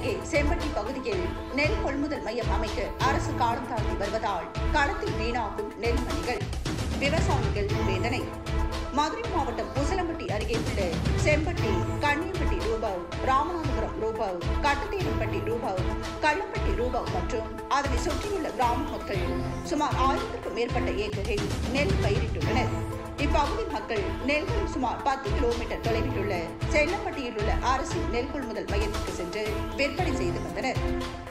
அருகே செம்பட்டி பகுதியில் நெல் கொள்முதல் மையம் அமைக்க அரசு காலம் தாழ்த்தி வருவதால் களத்தில் வீணாகும் நெல் விவசாயிகள் வேதனை. மதுரை மாவட்டம் புசலம்பட்டி அருகே உள்ள செம்பட்டி கண்ணியம்பட்டி ரூபாவ் ராமநாதபுரம் ரூபாவ் கட்டத்தீரம்பட்டி ரூபாவ் கள்ளப்பட்டி ரூபாவ் மற்றும் அதனை சுற்றியுள்ள கிராம மக்கள் சுமார் ஆயிரத்திற்கும் மேற்பட்ட ஏக்கரில் நெல் பயிரிட்டுள்ளனர். இப்பகுதி மக்கள் நெல்களை சுமார் பத்து கிலோமீட்டர் தொலைவில் உள்ள செல்லப்பட்டியில் உள்ள அரசு நெல் கொள்முதல் மையத்திற்கு சென்று விற்பனை செய்து வந்தனர்.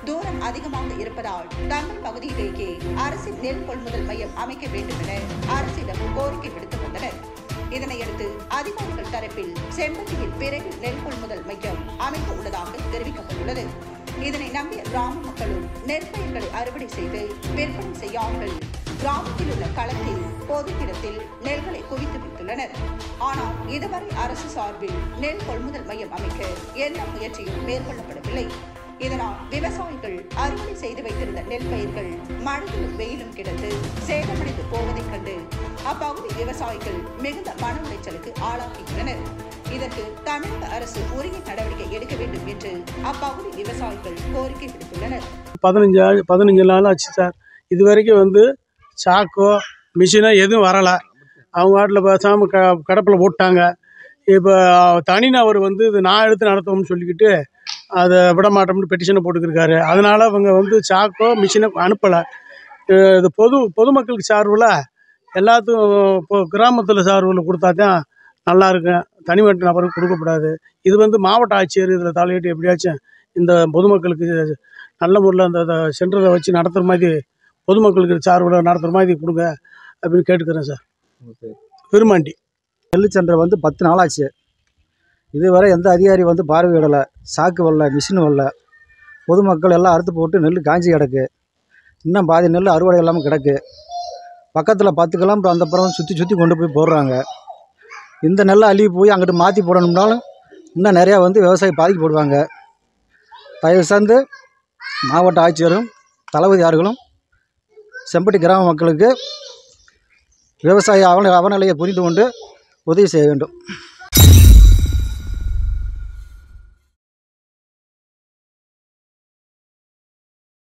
தூரம் அதிகமாக இருப்பதால் தமிழ் பகுதியிலேயே அரசு நெல் கொள்முதல் மையம் அமைக்க வேண்டும் என அரசிடம் கோரிக்கை விடுத்து வந்தனர். இதனையடுத்து அதிகாரிகள் தரப்பில் செம்பட்டியில் பிறகு நெல் கொள்முதல் மையம் அமைக்க உள்ளதாக தெரிவிக்கப்பட்டுள்ளது. இதனை நம்பிய கிராம மக்களும் நெற்பயிர்களை அறுவடை செய்து விற்பனை செய்யாமல் கிராமத்தில் உள்ள களத்தில் பொது இடத்தில் நெல்களை குவித்து வைத்துள்ளனர் ஆனால் இதுவரை அரசு சார்பில் நெல் கொள்முதல் மையம் அமைக்க எந்த முயற்சியும் மேற்கொள்ளப்படவில்லை. இதனால் விவசாயிகள் அறுவடை செய்து வைத்திருந்த நெல் பயிர்கள் மழையிலும் வெயிலும் கிடந்து சேதமடைந்து போவதைக் கண்டு அப்பகுதி விவசாயிகள் மிகுந்த மன உளைச்சலுக்கு ஆளாகியுள்ளனர். இதற்கு தமிழக அரசு உரிய நடவடிக்கை எடுக்க வேண்டும் என்று அப்பகுதி விவசாயிகள் கோரிக்கை விடுத்துள்ளனர். பதினஞ்சு பதினஞ்சு நாள் ஆச்சு சார். இது வரைக்கும் வந்து சாக்கோ மிஷினோ எதுவும் வரலை. அவங்க வாட்டில் பேசாமல் க கடப்பில் போட்டாங்க. இப்போ தனிநபர் வந்து இது நான் எடுத்து நடத்துவோம்னு சொல்லிக்கிட்டு அதை விட மாட்டோம்னு பெட்டிஷனை போட்டுக்கிருக்காரு. அதனால் அவங்க வந்து சாக்கோ மிஷினை அனுப்பலை. இது பொது பொதுமக்களுக்கு சார்பில் எல்லாத்துக்கும் இப்போ கிராமத்தில் சார்பில் கொடுத்தா தான் நல்லா இருக்கும். தனிமட்ட நபருக்கு கொடுக்கக்கூடாது இது வந்து மாவட்ட ஆட்சியர் இதில் தலையிட்டு எப்படியாச்சும் இந்த பொதுமக்களுக்கு நல்ல முறையில் அந்த அந்த சென்டரை வச்சு நடத்துகிற மாதிரி பொதுமக்களுக்கு சார்பில் நடத்துகிற மாதிரி கொடுங்க அப்படின்னு கேட்டுக்கிறேன் சார். பெருமாண்டி. நெல் சென்டர் வந்து பத்து நாளாச்சு இதுவரை எந்த அதிகாரி வந்து பார்வையிடலை சாக்கு வரல மிஷின் வரல. பொதுமக்கள் எல்லாம் அறுத்து போட்டு நெல் காஞ்சி கிடக்கு. இன்னும் பாதி நெல் அறுவடை இல்லாமல் கிடக்கு. பக்கத்தில் பத்து கிலோமீட்டர் அந்த புறம் சுற்றி சுற்றி கொண்டு போய் போடுறாங்க. இந்த நெல்லை அள்ளி போய் அங்கிட்டு மாற்றி போடணும்னாலும் இன்னும் நிறையா வந்து விவசாயி பாதிக்கப்படுவாங்க தயவு சார்ந்து மாவட்ட ஆட்சியரும் தளபதியார்களும் செம்பட்டி கிராம மக்களுக்கு விவசாய அவன அவநிலையை புரிந்து கொண்டு உதவி செய்ய வேண்டும்.